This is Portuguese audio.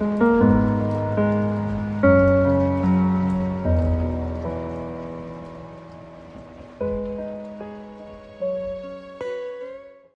Música